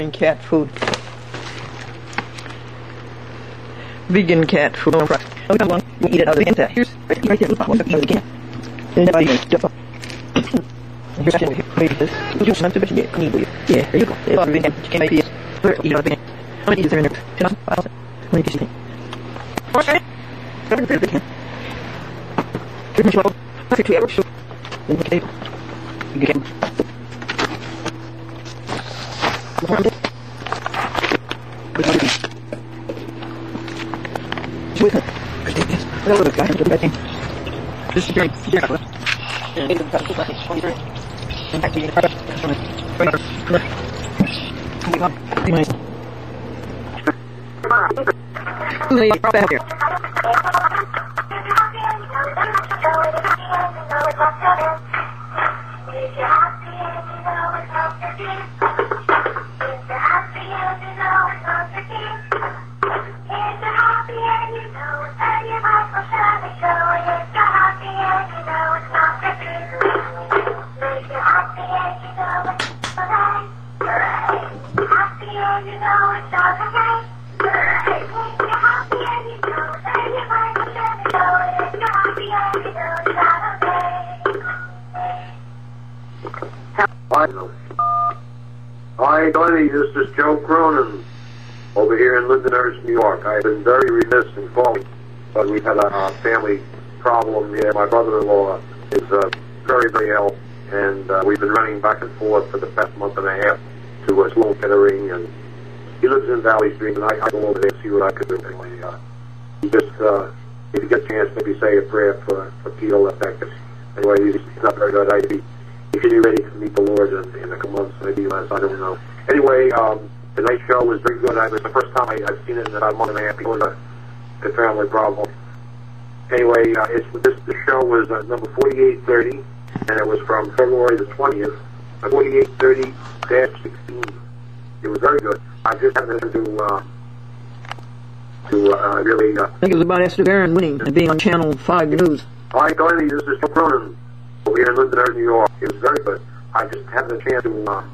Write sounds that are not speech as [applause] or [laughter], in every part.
and cat food. Vegan cat food. Oh, we got one. You eat it out of the can. Here's right, there. Look, one out of the can. And I eat it. Here's that here. Maybe this. You just have to yeah, clean with you. Yeah, there you go. There, vegan. You can't make these. Where? Eat it out of the can. How many pieces are in there? Ten thousand? Five thousand? How many pieces? Four, right? Seven, there, the can. Here's my twelve. I think two hours. So, then look at the table. You get them. This is This is Joe Cronin over here in Lindenhurst, New York. I've been very remiss in calling, but we've had a, uh family problem here. My brother-in-law is uh, very, very ill, and uh, we've been running back and forth for the past month and a half to uh, Sloan Kettering, and he lives in Valley Stream, and I, I go over there and see what I could do. Anyway, uh, he just, uh, if you get a chance, maybe say a prayer for, for Lefbeck. Anyway, he's, not very good. I, he, he should be ready to meet the Lord in, in a couple months, maybe less. I don't know. Anyway, um, tonight's show was very good. I, it was the first time I, I've seen it in about a month and a half because of the family problem. Anyway, uh, it's, this the show was uh, number 4830, and it was from February the 20th, uh, 4830-16. It was very good. I just happened to uh, to uh, really. Uh, I think it was about Esther Barron winning and being on Channel 5 News. Hi, Donnie. This is Joe Cronin over here in Lindenhurst, New York. It was very good. I just had the chance to uh,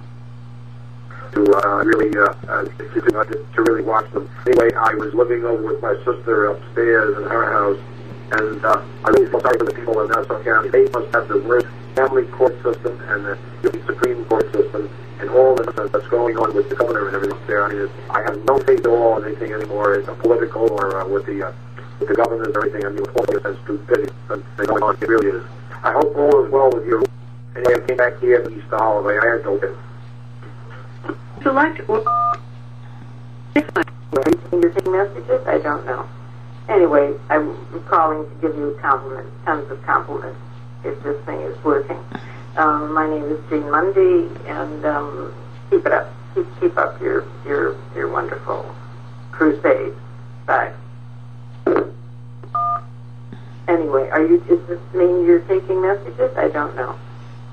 to uh, really uh, uh, to, to, to really watch them. Anyway, I was living over with my sister upstairs in her house, and uh, I really feel sorry for the people in Nassau County. They must have the worst family court system and the Supreme Court system and all the nonsense that's going on with the governor and everything there. I mean, it's, I have no faith at all in anything anymore. It's a political or uh, with the uh, with the governors and everything. I mean, with all the stupidity that's going on, it really is. I hope all is well with you. Anyway, I came back here for Easter holiday. I had to open. Select or taking messages? I don't know. Anyway, I'm calling to give you compliments, tons of compliments, if this thing is working. Um, my name is Jean Mundy, and um, keep it up. Keep, keep up your, your, your wonderful crusade. Bye. Anyway, are you? Does this mean you're taking messages? I don't know.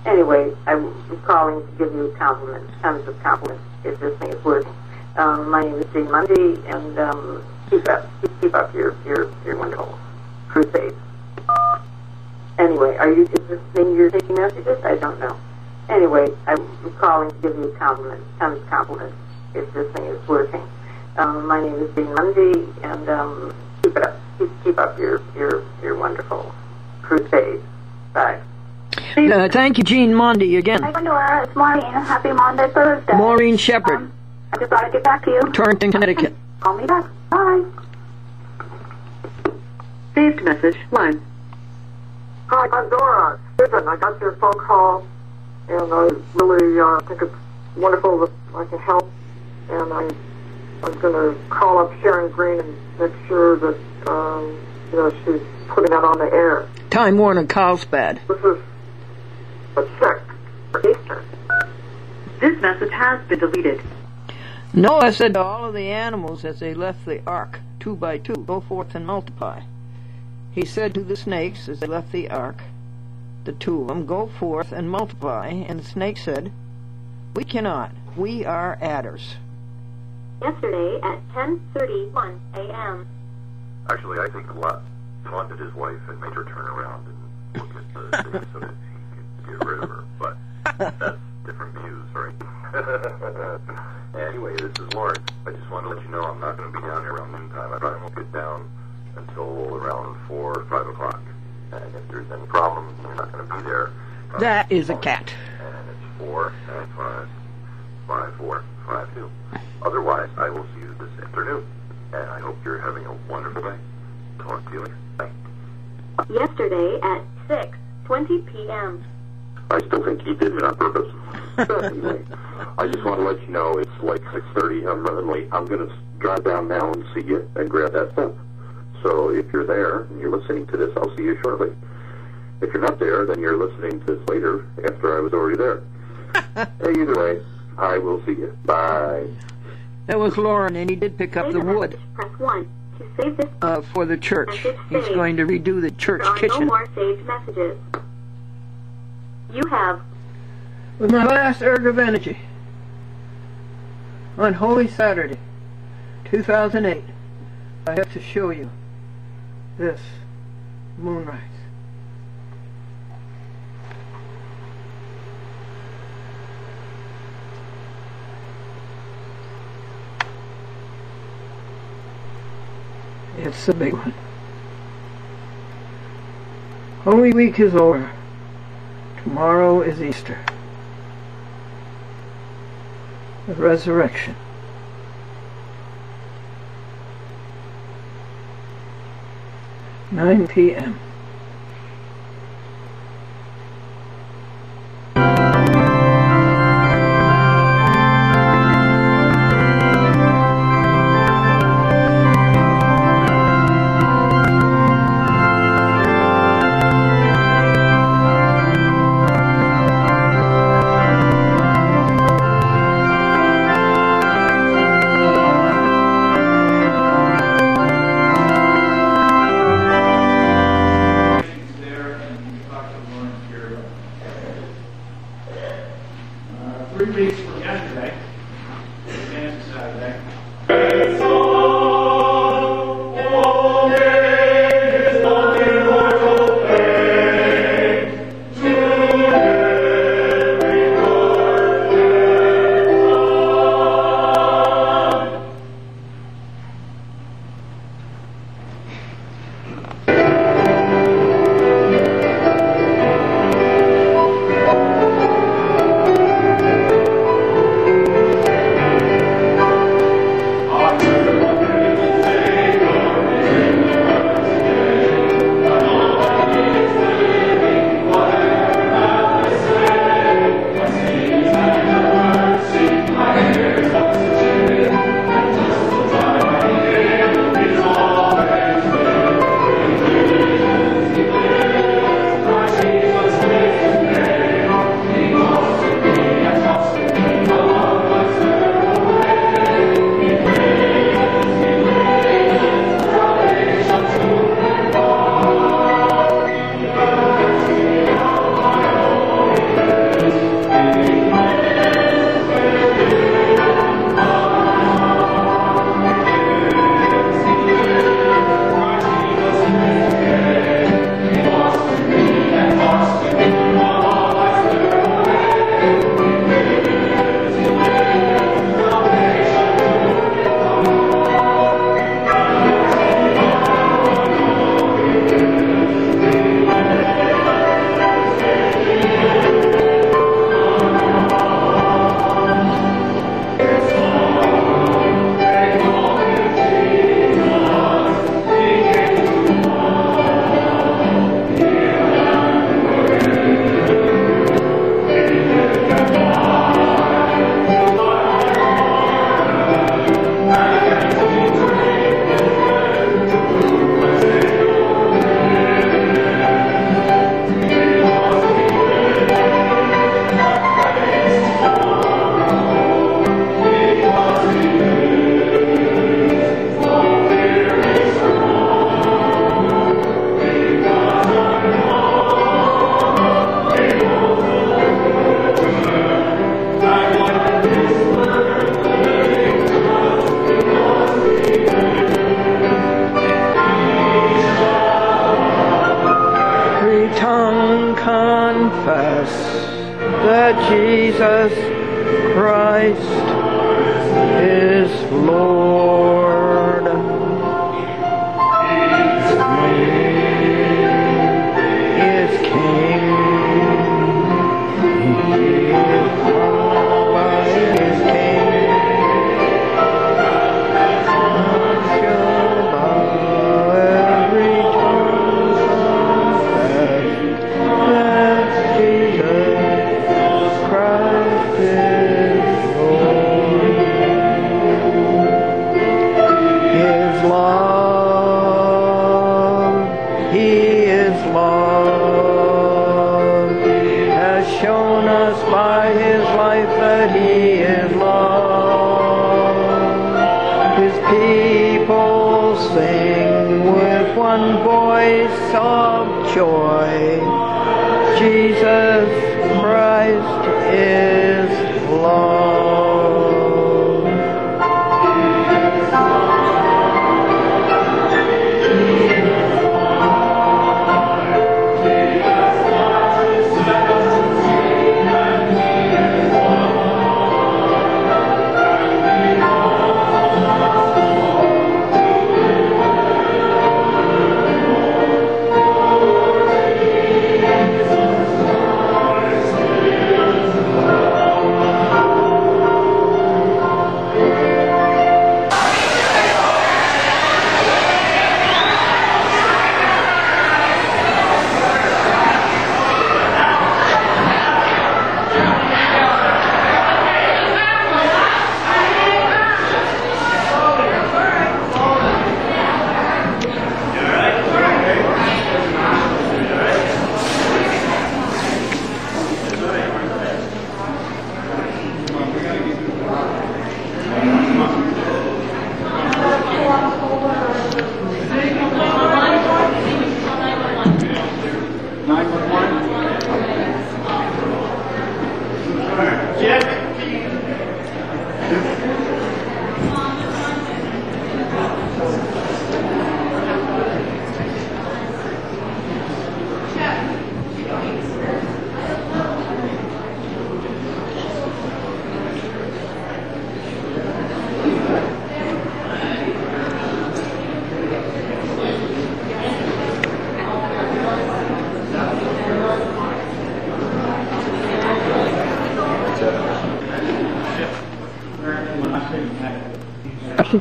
Anyway, I'm calling to give you compliments, tons of compliments, if this thing is working. Um, my name is Jane Mundy, and um, keep up, keep, keep up your, your, your wonderful crusade. Anyway, are you? Does this mean you're taking messages? I don't know. Anyway, I'm calling to give you compliments, tons of compliments, if this thing is working. Um, my name is Jane Mundy, and um, it up, keep, keep up your, your, your wonderful crusade. Bye. Uh, thank you, Jean Mondi, again. Hi, Glendora. It's Maureen. Happy Monday, Thursday. Maureen Shepard, Um, I just thought I'd get back to you. Torrington, Connecticut. [laughs] Call me back. Bye. Saved message one. Hi, I'm Dora. Listen, I got your phone call, and I really uh, think it's wonderful that I can help. And I, I'm going to call up Sharon Green and make sure that um, you know she's putting that on the air. Time Warner, Carlsbad. This is a check for Easter. This message has been deleted. Noah said to all of the animals as they left the ark, two by two, go forth and multiply. He said to the snakes as they left the ark, the two of them, go forth and multiply. And the snake said, We cannot. We are adders. Yesterday at 10:31 a.m. Actually, I think Lot taunted his wife and made her turn around and look at the [laughs] thing so that he could get rid of her. But that's different views, right? [laughs] anyway, this is Lawrence. I just wanted to let you know I'm not going to be down here around noontime. I probably won't get down until around 4 or 5 o'clock. And if there's any problems and you're not going to be there, That is a cat. And it's 4 and 5, 5, 4, 5, 2. Otherwise, I will see you this afternoon. And I hope you're having a wonderful day. Talk to you later. Bye. Yesterday at 6:20 p.m. I still think he did it on purpose. anyway, [laughs] I just want to let you know it's like 6.30. I'm running late. I'm going to drive down now and see you and grab that stuff. So if you're there and you're listening to this, I'll see you shortly. If you're not there, then you're listening to this later after I was already there. [laughs] hey, either way, I will see you. Bye. That was Lauren, and he did pick up the wood. Press 1 to save this. uh, for the church. He's going to redo the church There are no kitchen. more saved messages. You have With my last erg of energy on Holy Saturday, 2008, I have to show you this moonrise. It's a big one. Holy Week is over. Tomorrow is Easter. The resurrection. Nine p.m. Jesus Christ is Lord. Joy. Jesus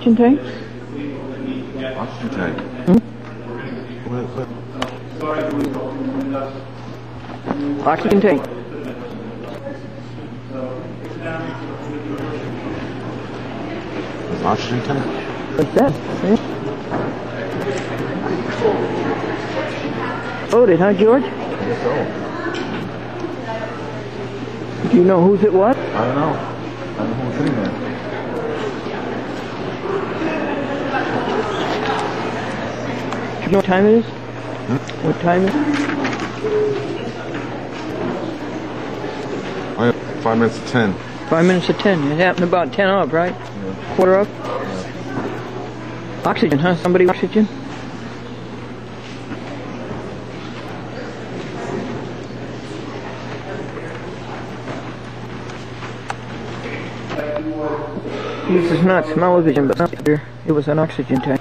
Oxygen tank? Oxygen tank. What, what? Oxygen tank. Oxygen tank? What's that? Eh? Loaded, huh, George? so. Do you know whose it was? I don't know. I don't know who's sitting there. You know what time it is? Hmm? What time is it? I have five minutes to ten. Five minutes to ten. It happened about ten up, right? Quarter up? Oxygen, huh? Somebody oxygen? This is not smell-o-vision, but something- it was an oxygen tank.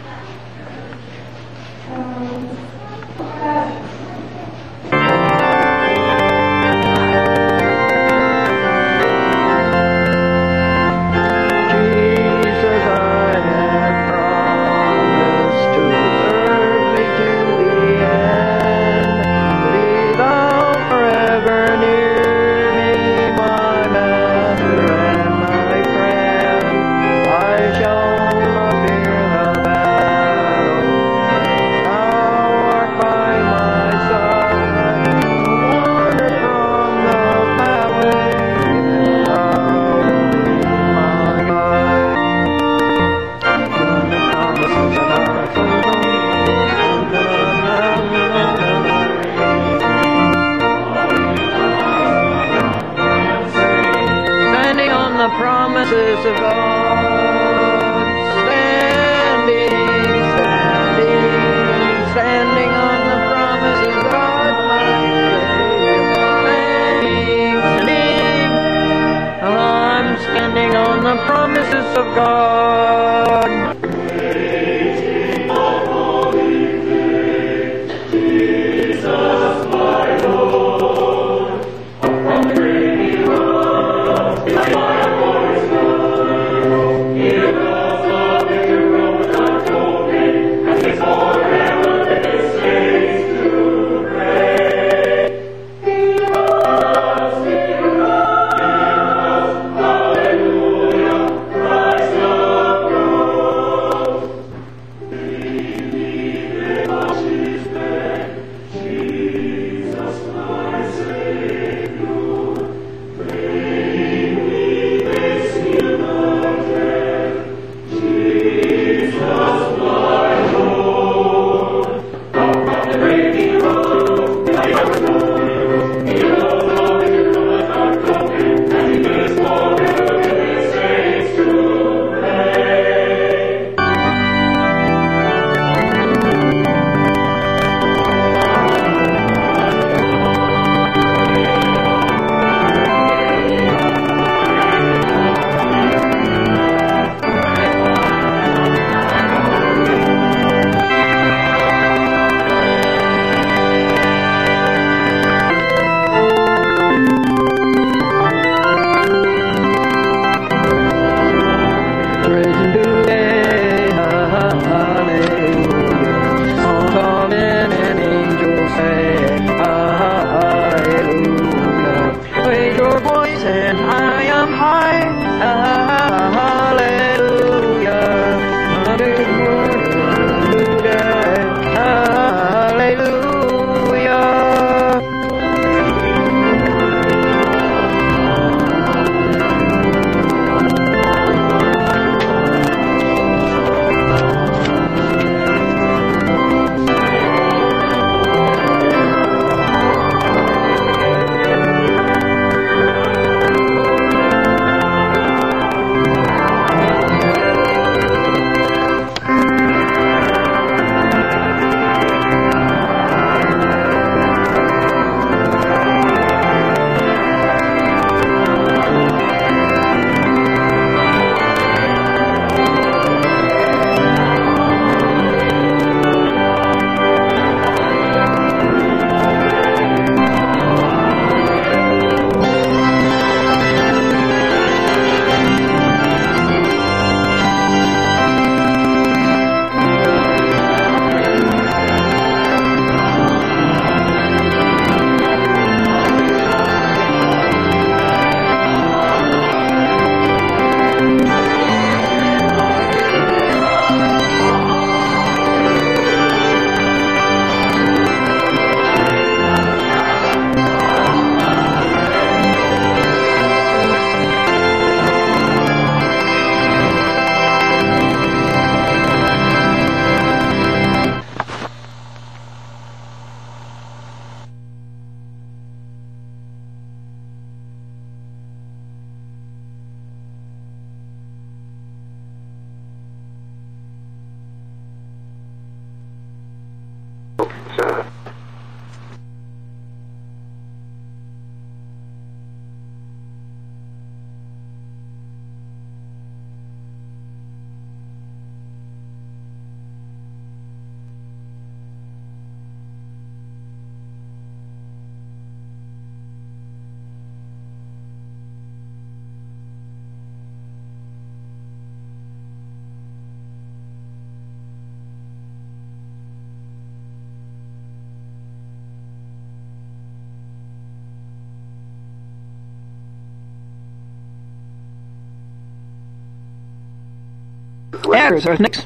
Adders are snakes.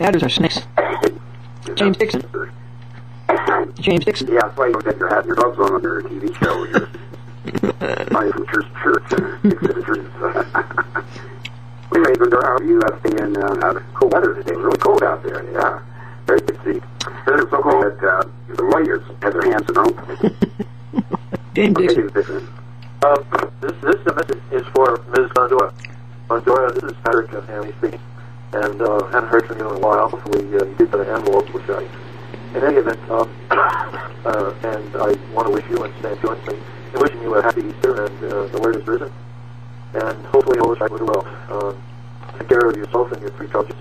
Adders are snakes. James Dixon. James Dixon. Yeah, that's why you got your hat and your gloves on on your TV show. You're buying from church to church and exhibitors. anyway, but how are you uh, staying uh, out of cold weather today? It's really cold out there. Yeah, very good to see. It's so cold that uh, the lawyers have their hands in them. [laughs] James Dixon. James Dixon. Um, this this message is for Ms. Glendora. Glendora, this is Patrick of Hamley speaking, and uh, haven't heard from you in a while. so we uh, did an envelope, which I, in any event, um, [coughs] uh, and I want to wish you and Stan jointly in wishing you a happy Easter and uh, the Lord is risen, and hopefully all is right with well. Um, take care of yourself and your three charges.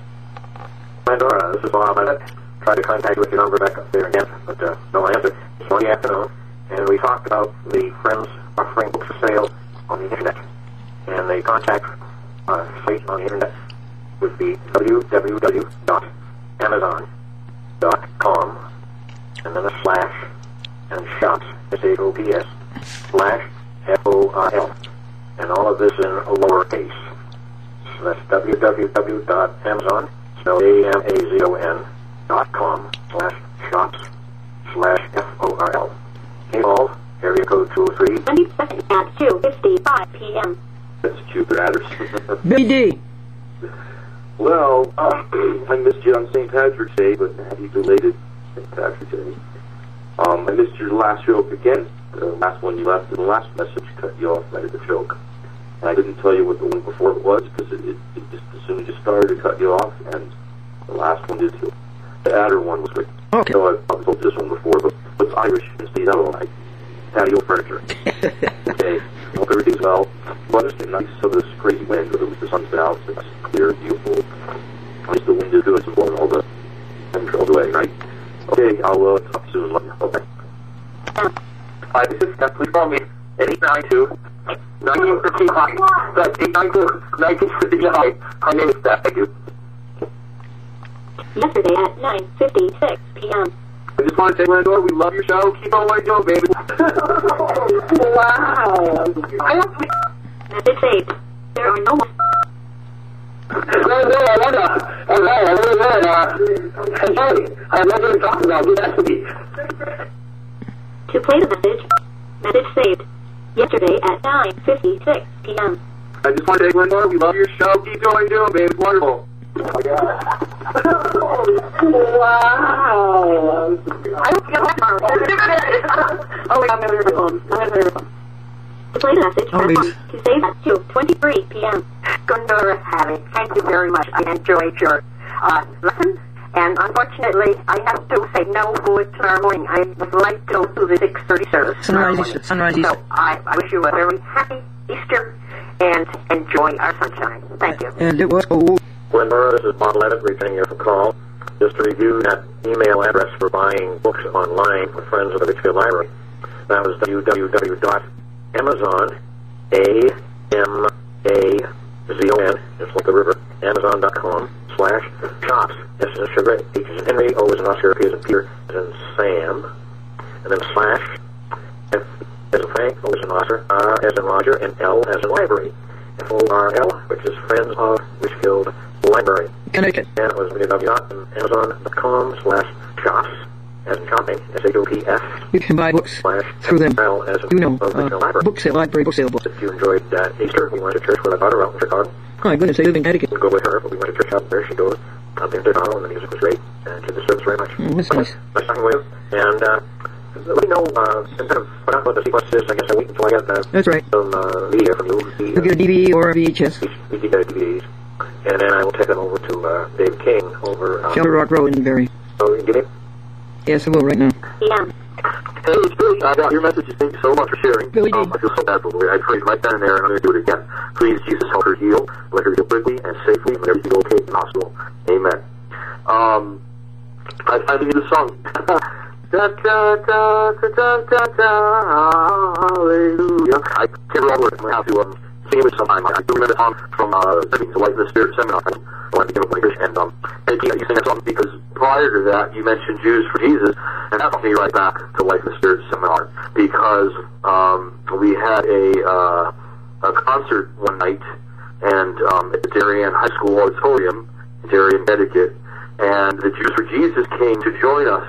Pandora, this is Bob. I tried to contact you with your number back up there again, but uh, no answer. It's Monday afternoon, and we talked about the friends offering books for sale on the internet. And the contact uh, site on the internet would be www.amazon.com, and then a slash, and shops, S-H-O-P-S, slash F-O-R-L, and all of this in a lowercase. So that's www.amazon, spelled A-M-A-Z-O-N, dot com, slash shops, slash F-O-R-L. Call, area code 203. 22nd at 2.55 p.m. That's Cupid address. Billy D. Well, um, [clears throat] I missed you on St. Patrick's Day, but happy belated St. Patrick's Day. Um, I missed your last joke again. The last one you left in the last message cut you off right at the joke. And I didn't tell you what the one before it was because it, it, it just as soon as you started to cut you off, and the last one did too. The Adder one was great. Okay. So I've, told this one before, but what's Irish and stays out all night? Patio furniture. [laughs] okay. Hope everything's well. But it's been nice of this crazy wind, but at least the sun's been out. It's nice, clear, beautiful. At least the wind is good. It's blowing all the chemtrails away, right? Okay, I'll uh, talk soon. Love you. Okay. Hi, this is Steph. Please call me at 892 1959. That's 892 1959. My name is Steph. Thank you. Yesterday at 9.56 p.m. I just want to say, Landor, we love your show. Keep on what you're doing, baby. wow. I don't Message saved. There are no more. Landor, I wonder. I know, I really would. Uh, I'm sorry. I have nothing to talk about. Get back to me. To play the message, message saved. Yesterday at 9.56 p.m. I just want to say, Landor, we love your show. Keep doing what you're doing, baby. It's wonderful. Oh, my God. [laughs] wow. I don't feel like Oh, wait, I'm going to hear my phone. I'm going to hear my phone. Play the message, Oh, please. To save at 2.23 p.m. Glendora Harry, thank you very much. I enjoyed your uh, lesson. And unfortunately, I have to say no for tomorrow morning. I would like to go to the 6.30 service. tomorrow Sunrise. Easter. Sunrise Easter. So I, I wish you a very happy Easter and enjoy our sunshine. Thank you. And it was cold. Glendora, this is Bob Levitt returning your call. Just to review that email address for buying books online for Friends of the Ridgefield Library. That was www.amazon, A-M-A-Z-O-N, just like the river, amazon.com, slash shops. This is sugar, H is Henry, O is Oscar, P is in Peter, is in Sam, and then slash, F as in Frank, O as in Oscar, R as in Roger, and L as in library. F-O-R-L, which is Friends of Ridgefield Library. Connecticut. It was www.amazon.com slash shops, as in shopping, S-H-O-P-S, You can buy books slash through them. L as You know, uh, library. book sale, library book sale books. If you enjoyed uh, Easter, we went to church with our daughter out in Chicago. My goodness, they live in Connecticut. We go with her, but we went to church out there. She goes there in Chicago, and the music was great. And did the service very much. Mm, that's nice. Nice talking with you. And uh, let me know, uh, kind of find out what the sequence is. I guess I wait until I get uh, That's right. some uh, media from you. The, You'll get a DVD or a VHS. we did get DVDs. And then I will take them over to uh, Dave King over. Uh, Shelter Rock Road in Berry. so you get it? Yes, I will right now. p.m. Hey, it's Billy. I got your messages. Thank you so much for sharing. Billy D. Um, I feel so bad for the way I prayed right then and there, and I'm going to do it again. Please, Jesus, help her heal. Let her heal quickly and safely. Let everything okay in the hospital. Amen. Um, I finally knew the song. [laughs] da, da, da, da, da, da, da, hallelujah. I can't remember all the words. I'm going to have to um, sing it with some time. I, I do remember the song from uh, to Life in the Spirit seminar. I want to give it my and um, you that you sang that song because prior to that you mentioned Jews for Jesus, and that brought me right back to Life in the Spirit seminar because um, we had a uh, a concert one night and um, at the Darien High School auditorium, in Connecticut, and the Jews for Jesus came to join us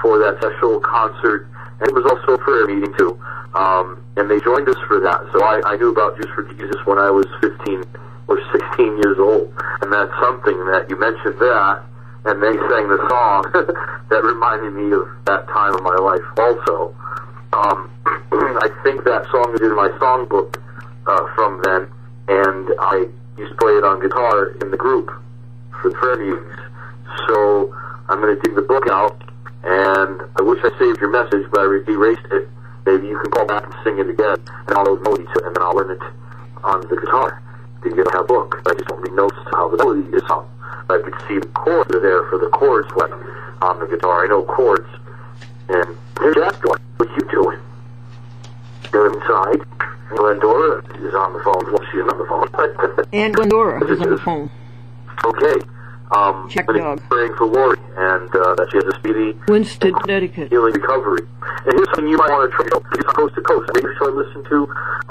for that special concert, and it was also a prayer meeting too. Um, and they joined us for that. So I, I knew about Jews for Jesus when I was 15 or 16 years old, and that's something that you mentioned that, and they sang the song [laughs] that reminded me of that time of my life also. Um, [clears throat] I think that song is in my songbook uh, from then, and I used to play it on guitar in the group for the prayer meetings. So I'm going to dig the book out, and I wish I saved your message, but I erased it. Maybe you can call back and sing it again, and I'll know melody to it, and then I'll learn it on the guitar. Because you don't have a book. I just don't read notes to how the melody is sung. I could see the chords are there for the chords like on the guitar. I know chords. And there's Jack going, what you doing? Go inside. Glendora is on the phone. Well, she's on the phone. [laughs] And Glendora is on the phone. okay. Um, Check dog. praying for Lori and uh, that she has a speedy Winston, Connecticut. healing recovery. And here's something you might want to try out. Coast to coast. Maybe you should listen to.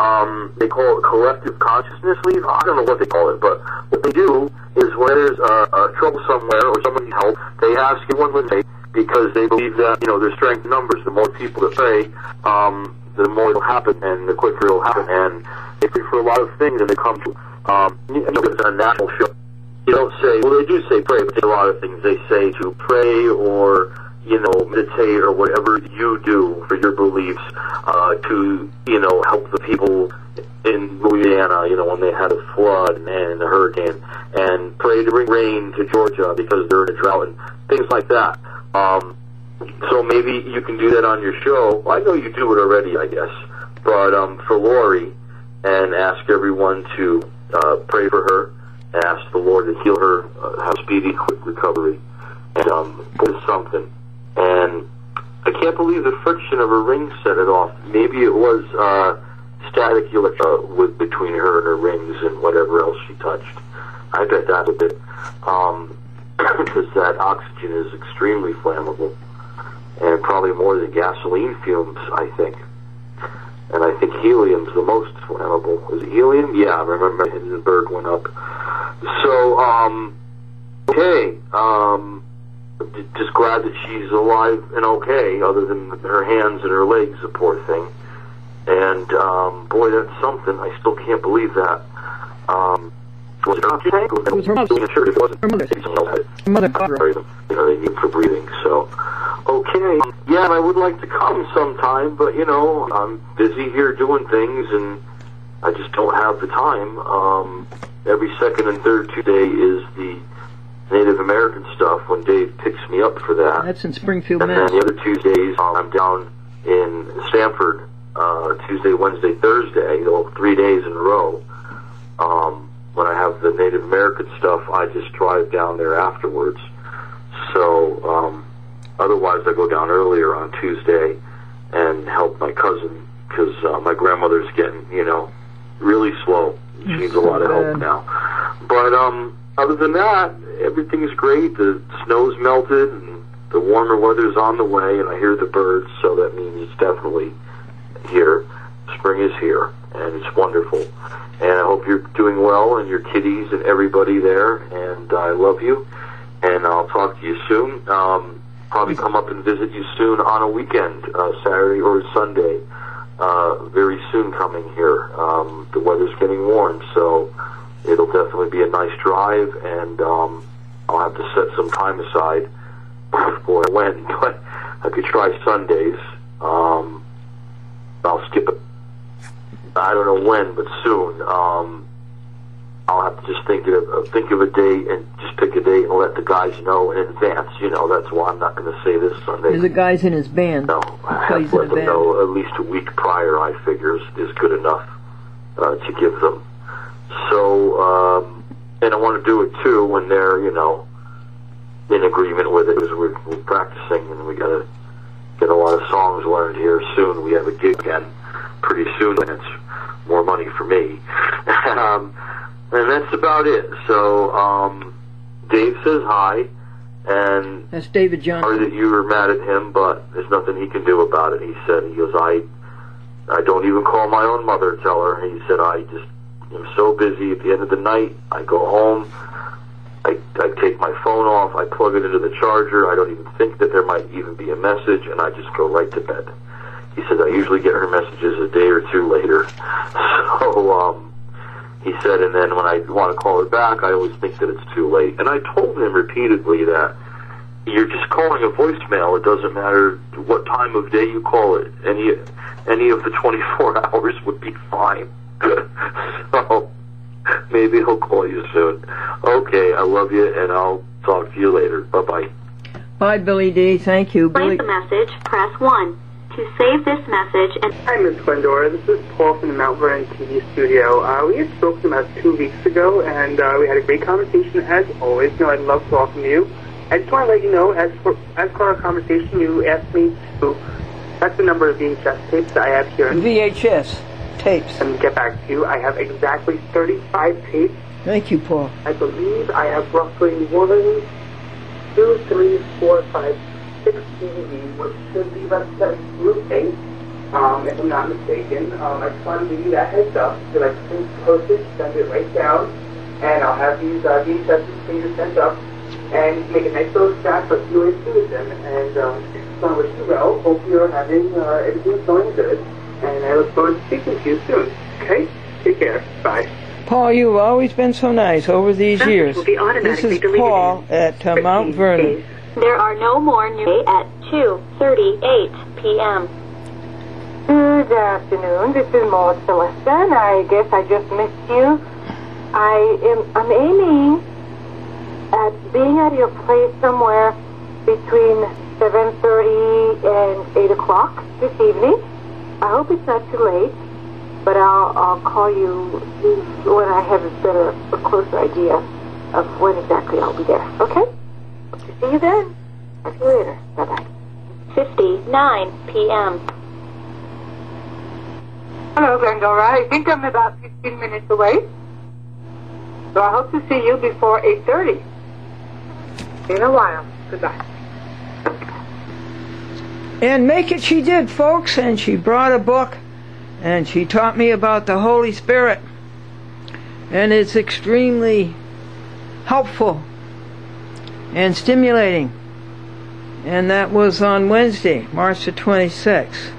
Um, they call it collective consciousness leave. I don't know what they call it, but what they do is when there's uh, uh, trouble somewhere or someone needs help, they ask everyone when they because they believe that you know there's strength in numbers. The more people that pray, um, the more it'll happen, and the quicker it'll happen. And they pray for a lot of things, and they come to um, you know, it's a national show you don't say, well, they do say pray, but a lot of things they say to pray or, you know, meditate or whatever you do for your beliefs uh, to, you know, help the people in Louisiana, you know, when they had a flood and, a hurricane, and pray to bring rain to Georgia because they're in a drought and things like that. Um, so maybe you can do that on your show. I know you do it already, I guess, but um, for Lori, and ask everyone to uh, pray for her and ask the Lord to heal her, uh, have speedy, quick recovery, and um, put something. And I can't believe the friction of her ring set it off. Maybe it was uh, static elect- uh, with between her and her rings and whatever else she touched. I bet that's a bit, um, [clears throat] because that oxygen is extremely flammable, and probably more than gasoline fumes. I think and I think helium's the most flammable. Is it helium? Yeah, I remember Hindenburg went up. So, um, okay, um, just glad that she's alive and okay, other than her hands and her legs, the poor thing. And, um, boy, that's something. I still can't believe that. Um, was it oxygen tank? It was her mother's. Sure it wasn't. Her mother's. Maybe someone else Her mother, carry them. You know, they need for breathing. So, okay. Yeah, and I would like to come sometime, but you know, I'm busy here doing things, and I just don't have the time. Um, every second and third Tuesday is the Native American stuff when Dave picks me up for that. That's in Springfield, And then the other Tuesdays, um, I'm down in Stamford, uh, Tuesday, Wednesday, Thursday, you know, three days in a row. Um, when I have the Native American stuff, I just drive down there afterwards. So, um, otherwise I go down earlier on Tuesday and help my cousin because uh, my grandmother's getting, you know, really slow. She needs a lot of help now. But um, other than that, everything's great. The snow's melted and the warmer weather's on the way, and I hear the birds, so that means it's definitely here. Spring is here, and it's wonderful. And I hope you're doing well, and your kitties and everybody there. And I love you, and I'll talk to you soon. Um, probably come up and visit you soon on a weekend, uh, Saturday or Sunday. Uh, very soon coming here. Um, the weather's getting warm, so it'll definitely be a nice drive, and um, I'll have to set some time aside [laughs] I went. [laughs] But I could try Sundays. Um, I'll skip it. I don't know when, but soon. Um, I'll have to just think of think of a date and just pick a date and let the guys know in advance. You know, that's why I'm not going to say this Sunday. There's a guy's in his band. No, I have to let them band. know at least a week prior. I figure is, is good enough uh, to give them. So, um, and I want to do it too when they're you know in agreement with it because we're, we're practicing and we got to get a lot of songs learned here soon. We have a gig again pretty soon, and it's more money for me. [laughs] um, and that's about it. So, um, Dave says hi, and That's David sorry Johnson. that you were mad at him, but there's nothing he can do about it. He said, he goes, I, I don't even call my own mother, tell her. He said, I just am so busy at the end of the night. I go home, I, I take my phone off. I plug it into the charger. I don't even think that there might even be a message, and I just go right to bed. He said I usually get her messages a day or two later. [laughs] So um, he said, and then when I want to call her back, I always think that it's too late. And I told him repeatedly that you're just calling a voicemail. It doesn't matter what time of day you call it. Any any of the 24 [laughs] hours would be fine. [laughs] so maybe he'll call you soon. Okay, I love you, and I'll talk to you later. Bye bye. Bye, Billy D. Thank you, Play Billy. the message, press 1. To save this message and Hi, Ms. Glendora. This is Paul from the Mount Vernon TV studio. Uh, we had spoken about two weeks ago, and uh, we had a great conversation as always. You know, I'd love talking to you. I just want to let you know, as for, as for our conversation, you asked me to check the number of VHS tapes that I have here and, VHS tapes. and get back to you. I have exactly 35 tapes. Thank you, Paul. I believe I have roughly one, two, three, four, five, six DVDs, which should be about through eight, um, if I'm not mistaken. Um, I just wanted to give you that heads up, so I can post it, send it right down, and I'll have these uh, VHSs for you to send up, and make a nice little stack of two of them, and um, want to wish you well. Hope you're having, uh, everything's going good, and I look forward to speaking to you soon. Okay? Take care. Bye. Paul, you've always been so nice over these years. This is Paul at uh, Mount 15 Vernon. There are no more new at 2.38 p.m. Good afternoon. This is Maud Celeste, I guess I just missed you. I am I'm aiming at being at your place somewhere between 7.30 and 8 o'clock this evening. I hope it's not too late, but I'll, I'll call you when I have a better, a closer idea of when exactly I'll be there. Okay? Hope to see you then. Talk to you later. Bye-bye. 59 p.m. Hello, Glendora. I think I'm about 15 minutes away. So I hope to see you before 8.30. See in a while. Goodbye. And make it she did, folks, and she brought a book and she taught me about the Holy Spirit. And it's extremely helpful and stimulating. And that was on Wednesday, March the 26th.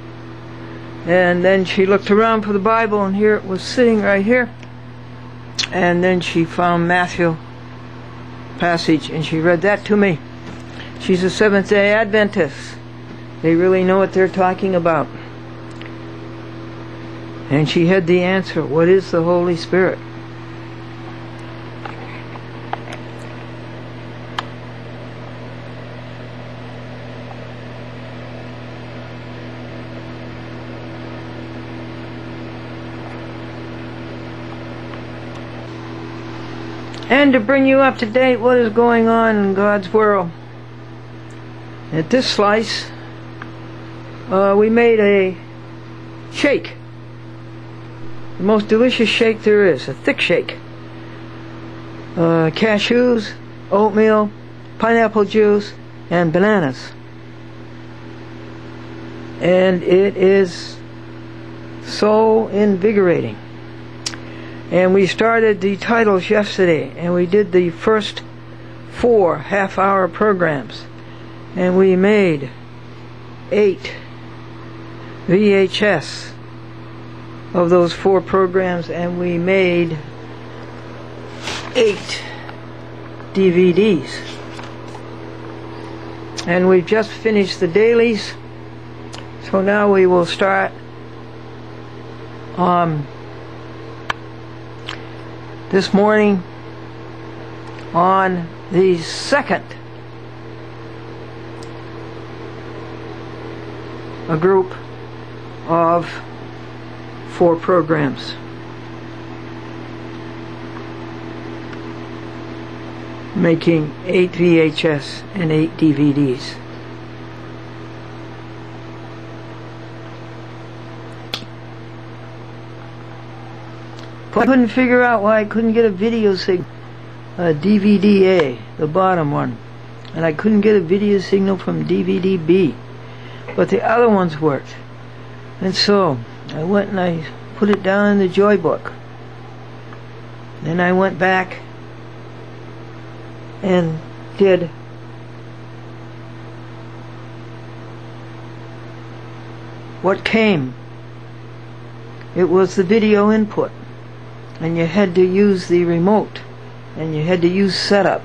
And then she looked around for the Bible, and here it was sitting right here. And then she found Matthew passage, and she read that to me. She's a Seventh day Adventist. They really know what they're talking about. And she had the answer what is the Holy Spirit? And to bring you up to date what is going on in God's world. At this slice, uh, we made a shake. The most delicious shake there is, a thick shake. Uh, cashews, oatmeal, pineapple juice, and bananas. And it is so invigorating. And we started the titles yesterday, and we did the first four half hour programs. And we made eight VHS of those four programs, and we made eight DVDs. And we've just finished the dailies, so now we will start um, this morning on the second a group of four programs. Making eight VHS and eight DVDs. I couldn't figure out why I couldn't get a video signal, uh, DVD-A, the bottom one, and I couldn't get a video signal from DVD-B, but the other ones worked. And so I went and I put it down in the Joy book. Then I went back and did what came. It was the video input. And you had to use the remote. And you had to use setup.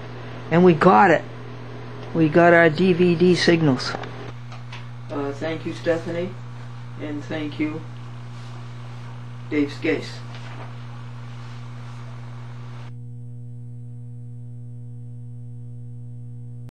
And we got it. We got our DVD signals. Uh, thank you, Stephanie. And thank you, Dave Skase.